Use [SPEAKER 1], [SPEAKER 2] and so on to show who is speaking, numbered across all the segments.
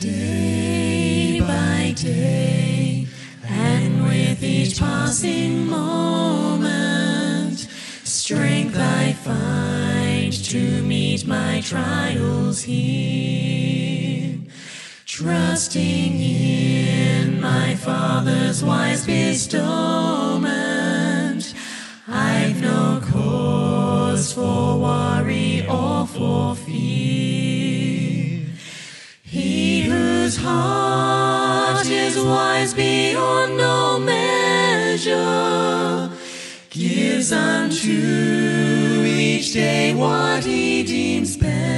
[SPEAKER 1] Day by day, and with each passing moment, strength I find to meet my trials here. Trusting in my Father's wise bestowment, heart is wise beyond no measure gives unto each day what he deems best.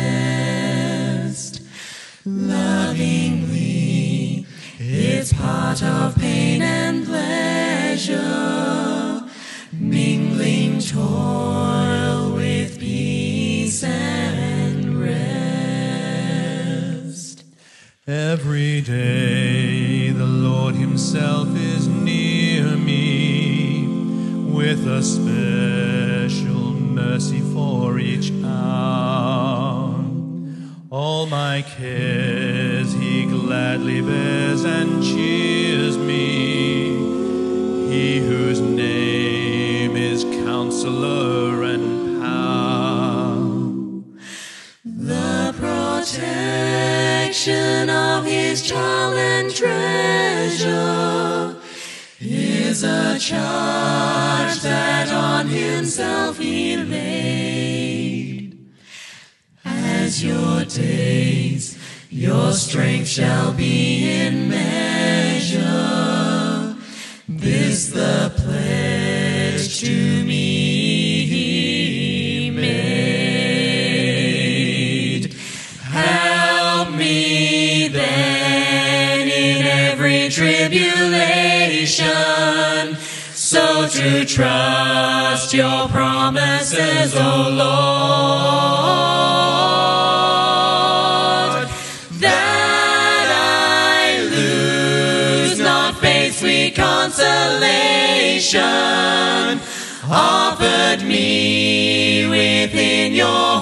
[SPEAKER 2] Every day the Lord Himself is near me with a special mercy for each hour. All my cares He gladly bears and cheers me. He whose name is Counselor
[SPEAKER 1] protection of his child and treasure is a charge that on himself he laid. As your days, your strength shall be in measure. This the pledge to me tribulation, so to trust your promises, O Lord, that I lose not faith's sweet consolation. Offered me within your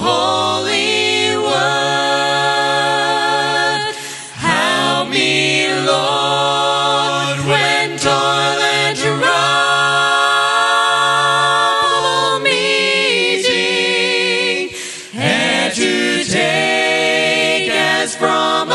[SPEAKER 1] from